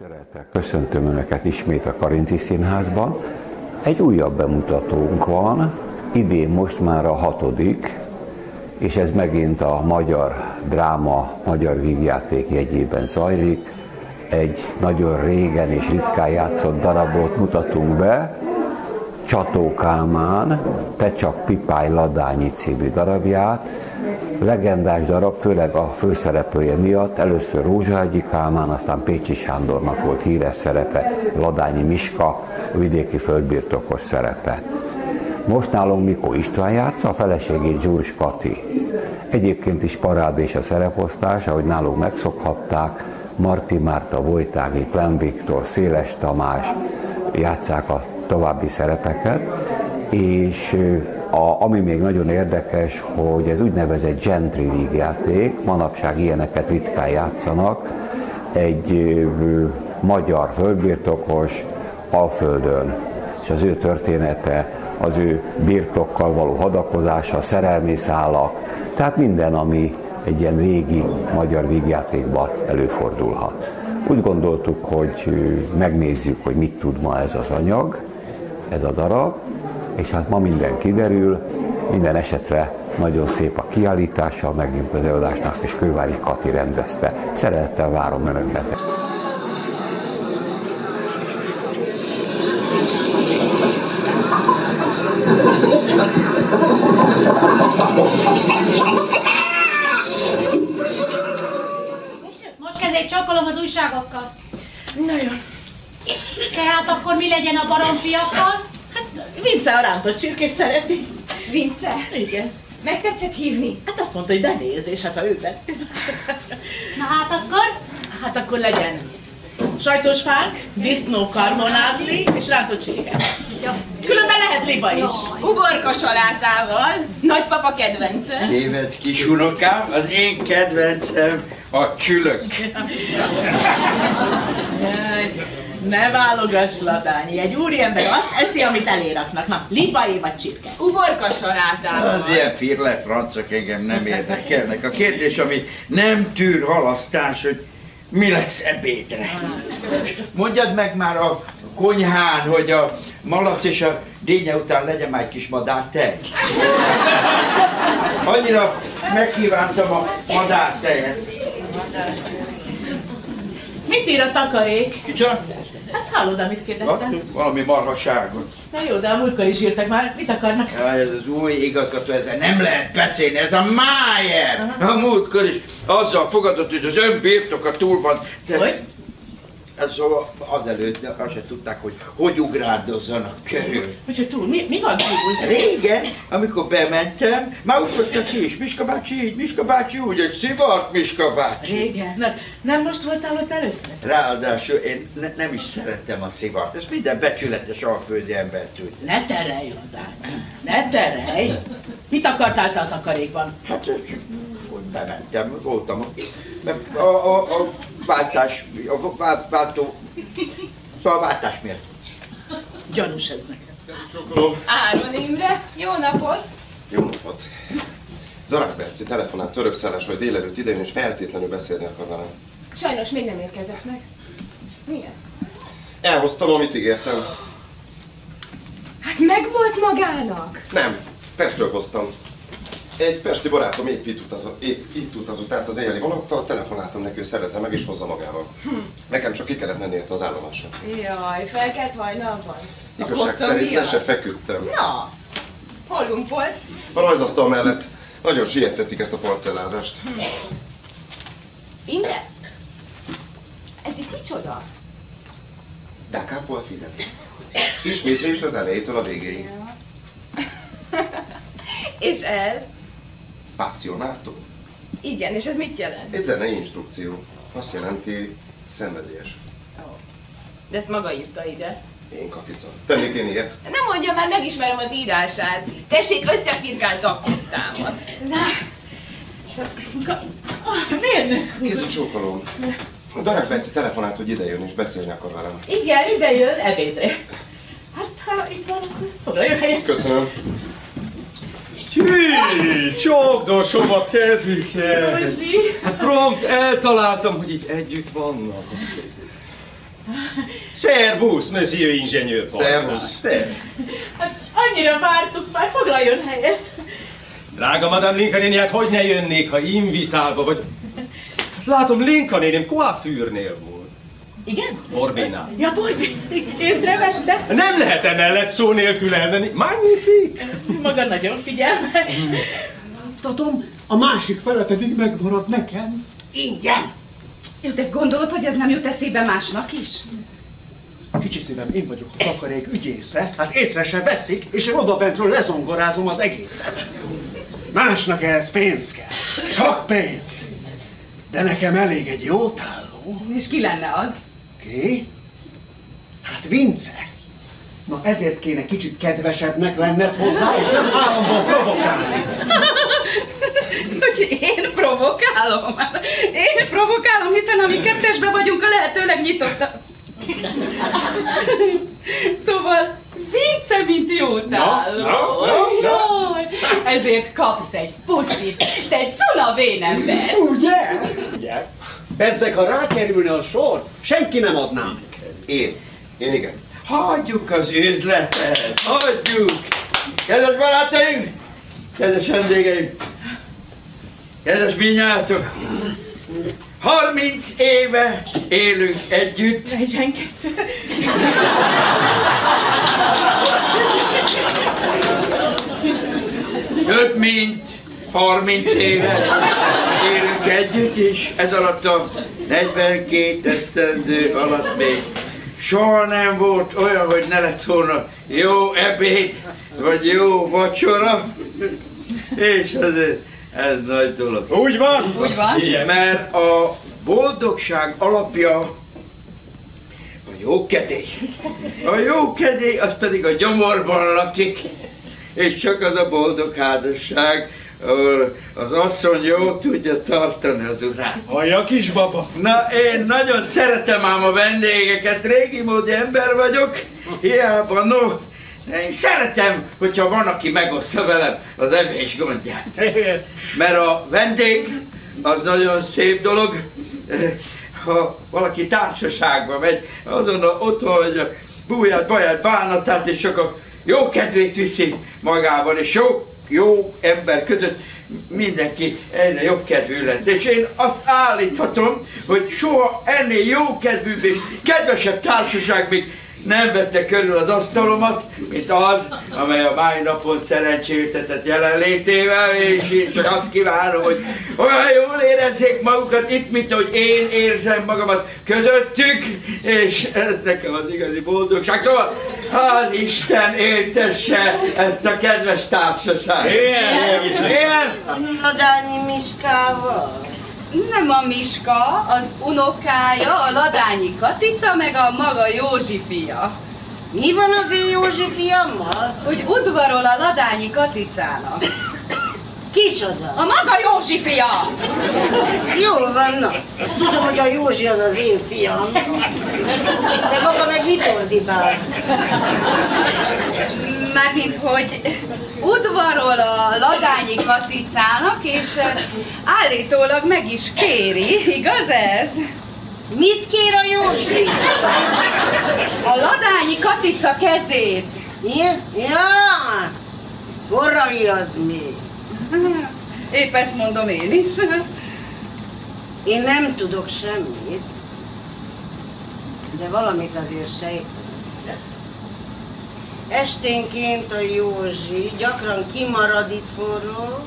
Szeretettel köszöntöm Önöket ismét a Karinti Színházban. Egy újabb bemutatónk van, idén most már a hatodik, és ez megint a magyar dráma, magyar vígjáték jegyében zajlik. Egy nagyon régen és ritkán játszott darabot mutatunk be, Csató Kálmán, Te csak Pipály Ladányi című darabját, legendás darab, főleg a főszereplője miatt. Először Rózsahegyi Kálmán, aztán Pécsi Sándornak volt híres szerepe, Ladányi Miska, a vidéki földbirtokos szerepe. Most nálunk Mikó István játsza, a feleségét Zsúrs Kati. Egyébként is parádés a szereposztás, ahogy nálunk megszokhatták, Marti Márta, Vojtági, Klem Viktor, Széles Tamás játszák a további szerepeket, és a, ami még nagyon érdekes, hogy ez úgynevezett gentry league játék, manapság ilyeneket ritkán játszanak, egy magyar földbirtokos Alföldön, és az ő története, az ő birtokkal való hadakozása, szerelmi szálak, tehát minden, ami egy ilyen régi magyar vígjátékban előfordulhat. Úgy gondoltuk, hogy megnézzük, hogy mit tud ma ez az anyag, ez a darab, és hát ma minden kiderül, minden esetre nagyon szép a kiállítása, megint az előadásnak, és Kővári Kati rendezte. Szeretettel várom Önöket! Most kezét csakolom az újságokkal. Nagyon. Tehát akkor mi legyen a baromfiakkal? Hát Vince a rántott csirkét szereti. Vince, Igen. meg tetszett hívni? Hát azt mondta, hogy benéz, és hát ha ő benéz. Na hát akkor? Hát akkor legyen sajtos fák, disznó karbonádli és rántott csirke. Ja. Különben lehet liba is. Uborka salátával, nagypapa kedvence. Tévedsz kis unokám, az én kedvencem a csülök. Ne válogass, Ladányi. Egy úriember azt eszi, amit eléraknak. Na, libaé vagy csirke. Uborka salátával. Az ilyen firle francok engem nem érdekelnek. A kérdés, ami nem tűr halasztás, hogy mi lesz ebédre. Mondjad meg már a konyhán, hogy a malac és a dénye után legyen már egy kis madártej. Annyira megkívántam a madártejet. Mit ír a takarék? Kicsoda? Hát hallod, amit kérdeztem? Valami marhaságot. Na jó, de a múltkor is írtak már. Mit akarnak? Ja, ez az új igazgató, ezzel nem lehet beszélni, ez a Májer! A múltkor is azzal fogadott, hogy az ön birtoka túl van. De, Hogy? Hát szóval azelőtt, de azt se tudták, hogy hogy ugrárdozzanak körül. Úgyhogy túl, mi, mi van túl? Régen, amikor bementem, már ugrottak ki is, Miska bácsi így, Miska bácsi úgy, egy szivart Miska bácsi. Régen. Na, nem most voltál ott először? Ráadásul én ne, nem is szerettem a szivart, ezt minden becsületes alföldi ember tudja. Ne terelj, Ladány. Ne terelj. Mit akartál te a takarékban? Hát, hogy bementem, voltam ott. Mert A, a, a váltás, a vá- váltó, szóval a váltás miért? Gyanús ez nekem. Csokolom. Áron Imre, jó napot! Jó napot. Darák Berci telefonált törökszállás, hogy délelőtt idejön, és feltétlenül beszélni akar velem. Sajnos még nem érkezett meg. Miért? Elhoztam, amit ígértem. Hát meg volt magának! Nem, Pestről hoztam. Egy pesti barátom épp itt utazott, épp itt utazott át az éjjeli vonattal, telefonáltam neki, hogy szerezze meg és hozza magával. Nekem csak ki kellett menni érte az állomásra. Jaj, felkelt hajnalban. A Igazság szerint le se feküdtem. Na, holunk volt? A rajzasztal mellett nagyon sietették ezt a parcellázást. Imre? Ez itt micsoda? Dakápol film. Ismétlés az elejétől a végéig. És ez? Passionato. Igen, és ez mit jelent? Egy zenei instrukció. Azt jelenti szenvedélyes. De ezt maga írta ide. Én kapica. Tennék én ilyet? Nem mondja már, megismerem az írását. Tessék, összefirkált akuttámat. Na, miért? Kézi csókolom. A Darák Beci telefonált, hogy ide jön és beszélni akar velem. Igen, ide jön ebédre. Hát, ha itt van, akkor foglaljon helyet. Köszönöm. Hű, csokdosom a kezüket. Prompt eltaláltam, hogy így együtt vannak. Szervusz, monsieur ingenieur. Szervusz. Szervusz. Hát annyira vártuk, már foglaljon helyet. Drága Madame néni, hát hogy ne jönnék, ha invitálva vagy... Látom, Linka néném coiffűrnél volt. Igen? Borbénál. Ja, Borbi, észrevette? Nem lehet emellett szó nélkül elvenni. Magnifik! Maga nagyon figyelmes. Azt adom, a másik fele pedig megmarad nekem. Ingyen. Jó, de gondolod, hogy ez nem jut eszébe másnak is? Kicsi szívem, én vagyok a takarék ügyésze, hát észre se veszik, és én oda bentről lezongorázom az egészet. Másnak ehhez pénz kell, sok pénz. De nekem elég egy jó tálló. És ki lenne az? Ki? Hát Vince. Na ezért kéne kicsit kedvesebbnek lenned hozzá, és nem állandóan provokálni. Hogy én provokálom? Én provokálom, hiszen ha mi kettesbe vagyunk, a lehető legnyitottabb. Szóval vicce, mint jó tálló. na, na, na. Jaj, Ezért kapsz egy puszit, te cuna vénember. Ugye? Ugye? Bezzeg, ha rákerülne a sor, senki nem adná meg. Én. Én igen. Hagyjuk az üzletet, hagyjuk! Kedves barátaim, kedves vendégeim, kedves minnyátok! 30 éve élünk együtt. 42. Több mint 30 éve élünk együtt, és ez alatt a 42 esztendő alatt még soha nem volt olyan, hogy ne lett volna jó ebéd, vagy jó vacsora, és ezért ez nagy dolog. Úgy van? Úgy van? Igen. Mert a boldogság alapja a jókedély. A jókedély az pedig a gyomorban lakik, és csak az a boldog házasság, az asszony jó tudja tartani az urát. Hallja, kisbaba? Na, én nagyon szeretem ám a vendégeket, régi módi ember vagyok, hiába, no, én szeretem, hogyha van, aki megoszta velem az evés gondját. Mert a vendég az nagyon szép dolog, ha valaki társaságba megy, azon a, ott hagyja búját, baját, bánatát, és csak a jó kedvét viszi magával, és jó, jó ember között mindenki egyre jobb kedvű lett. És én azt állíthatom, hogy soha ennél jó kedvűbb és kedvesebb társaság még nem vette körül az asztalomat, mint az, amely a mai napon szerencséltetett jelenlétével, és én csak azt kívánom, hogy olyan jól érezzék magukat itt, mint ahogy én érzem magamat közöttük, és ez nekem az igazi boldogság. Szóval az Isten éltesse ezt a kedves társaságot. Ilyen, ilyen, ilyen. Ladányi Miskával. Nem a Miska, az unokája, a Ladányi Katica, meg a maga Józsi fia. Mi van az én Józsi fiammal? Hogy udvarol a Ladányi Katicának. Kicsoda? A maga Józsi fia! Jól van, na. Azt tudom, hogy a Józsi az az én fiam. De maga meg mit ordibál? Mármint, hogy udvarol a Ladányi Katicának, és eh, állítólag meg is kéri, igaz ez? Mit kér a Józsi? A Ladányi Katica kezét. Igen? Ja! Korai az még. Épp ezt mondom én is. Én nem tudok semmit, de valamit azért sejtek. Esténként a Józsi gyakran kimarad itthonról,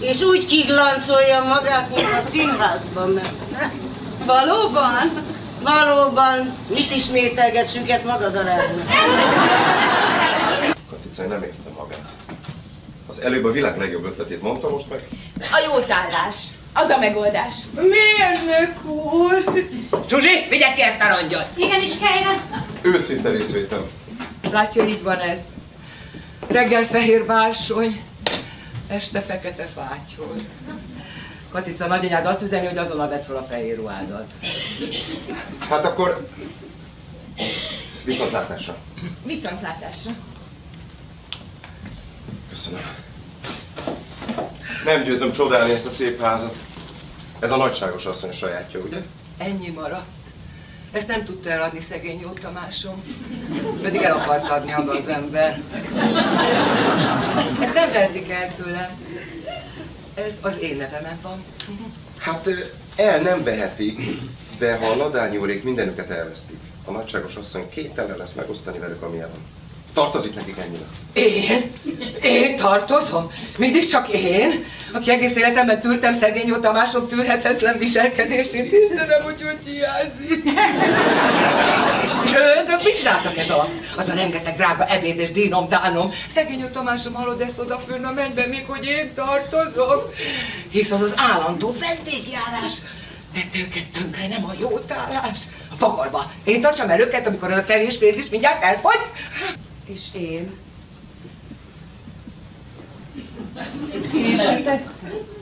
és úgy kiglancolja magát, mint a színházban menne. Valóban? Valóban, mit ismételget süket magadaráznak? Katica, én nem értem magát. Az előbb a világ legjobb ötletét mondta, most meg A jó tállás. Az a megoldás. Mérnök úr! Zsuzsi, vigye ki ezt a rongyot! Igenis, Kejre. őszinte részvétem. Látja, így van ez. Reggel fehér bársony, este fekete fátyol. Katica nagyanyád azt üzeni, hogy azonnal vett fel a fehér ruhádat. Hát akkor viszontlátásra. Viszontlátásra. Köszönöm. Nem győzöm csodálni ezt a szép házat. Ez a nagyságos asszony sajátja, ugye? Ennyi maradt. Ezt nem tudta eladni szegény jó Tamásom. Pedig el akart adni az ember. Ezt nem vertik el tőlem. Ez az én nevemen van. Hát el nem veheti, de ha a ladányórék mindenüket elvesztik, a nagyságos asszony képtelen lesz megosztani velük, amilyen van. Tartozik nekik ennyire. Én? Én tartozom? Mindig csak én? Aki egész életemben tűrtem szegény jó Tamások tűrhetetlen viselkedését, Istenem, hogy hogy hiányzik. És önök mit csináltak ez alatt? Az a rengeteg drága ebéd és dínom, dánom. Szegény jó Tamásom hallod ezt odafönn a mennyben, még hogy én tartozom. Hisz az az állandó vendégjárás. Tette őket tönkre, nem a jótállás. A pakarba. Én tartsam el őket, amikor a kevés pénz is mindjárt elfogy. És én? És tetszett?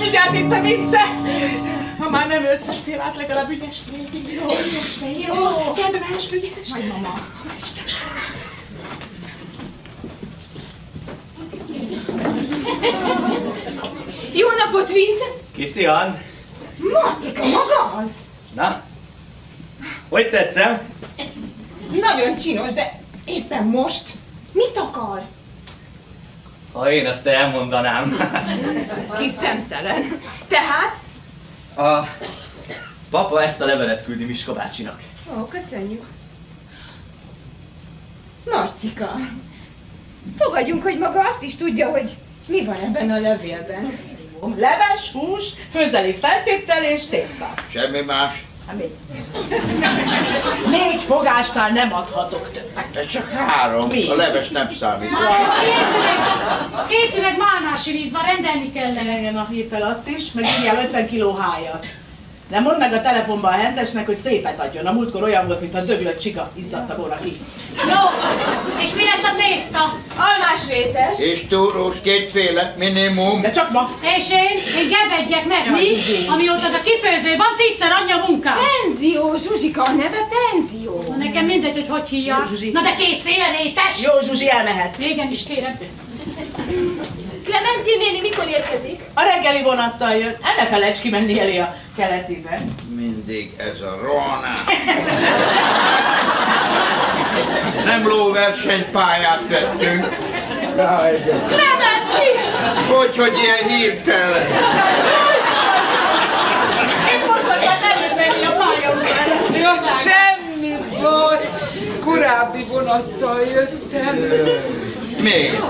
Mindjárt itt a vicce! Ha már nem öltöztél át, legalább ügyes végig. Jó, ügyes végig. Jó, kedves, ügyes. Majd mama. Jó napot, Vince! Krisztián! Marcika, maga az? Na? Hogy tetszem? Nagyon csinos, de éppen most mit akar? Ha én azt elmondanám. Kis szemtelen. Tehát? A papa ezt a levelet küldi Miska bácsinak. Ó, köszönjük. Marcika, fogadjunk, hogy maga azt is tudja, hogy mi van ebben a levélben. Leves, hús, főzelék feltétel és tészta. Semmi más. Hát még. Négy fogásnál nem adhatok többet. Ez csak három. Mi? A leves nem számít. Két üveg málnási víz van, rendelni kellene. Engem a fel azt is, meg írjál 50 kiló hájat. De mondd meg a telefonban a hendesnek, hogy szépet adjon. A múltkor olyan volt, mintha döglött csika izzadta volna ki. Jó, és mi lesz a tészta? Almás rétes. És túrós kétféle minimum. De csak ma. És én? Én gebedjek meg, mi? Amióta az a kifőző van, tízszer annyi a munkám. Penzió, Zsuzsika, a neve penzió. Nekem mindegy, hogy hogy hívja. Jó, Zsuzsi. Na de kétféle rétes. Jó, Zsuzsi, elmehet. Régen is kérem. Clementin néni mikor érkezik? A reggeli vonattal jön. El ne felejts kimenni elé a keletibe. Mindig ez a rohanás. Nem lóversenypályát vettünk. Clementi! Hogy, hogy ilyen hirtelen? Én most akart elővenni a pályaudvarra. Ja, semmi baj. Korábbi vonattal jöttem. Miért?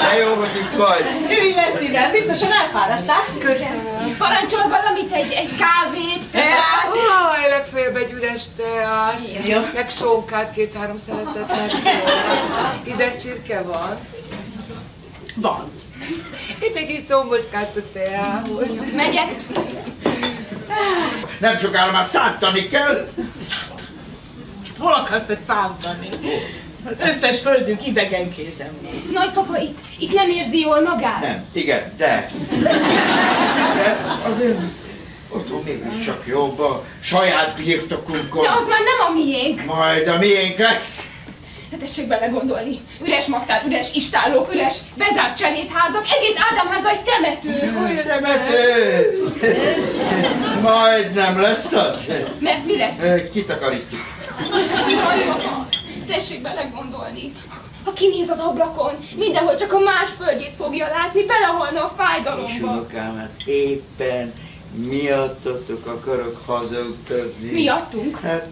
De jó, hogy itt vagy. Ülj le szívem, biztosan elfáradtál. Köszönöm. Parancsol valamit, egy, egy kávét, teát. Aj, legfeljebb egy üres teát, Jó. meg sónkát, két-három szeretet meg Ideg csirke van. Van. Én még így szombocskát a teához. Megyek. Nem sokára már szántani kell. Hol akarsz te szántani? Az összes földünk idegen kézen van. Nagypapa itt, itt nem érzi jól magát. Nem, igen, de. De azért otthon mégis csak jobb a saját birtokunkon. De az már nem a miénk. Majd a miénk lesz. Hát tessék belegondolni. Üres magtár, üres istállók, üres bezárt cselédházak, egész Ádámháza egy temető. Temető! Majd nem lesz az. Mert mi lesz? Kitakarítjuk. Nagypapa, tessék belegondolni. Ha kinéz az ablakon, mindenhol csak a más földjét fogja látni, belehalna a És fájdalomba. unokámat éppen miattatok akarok hazautazni. Miattunk? Hát,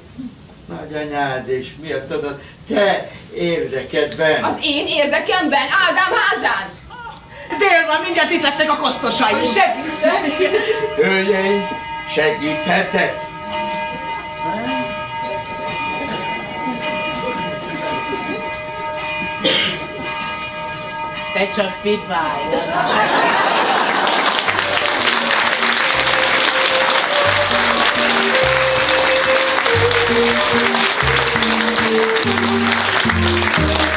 nagyanyád és miattad a te érdekedben. Az én érdekemben, Ádám házán. Dél van, mindjárt itt lesznek a kosztosai. Segítek. Hölgyeim, segíthetek? extra feet vibe.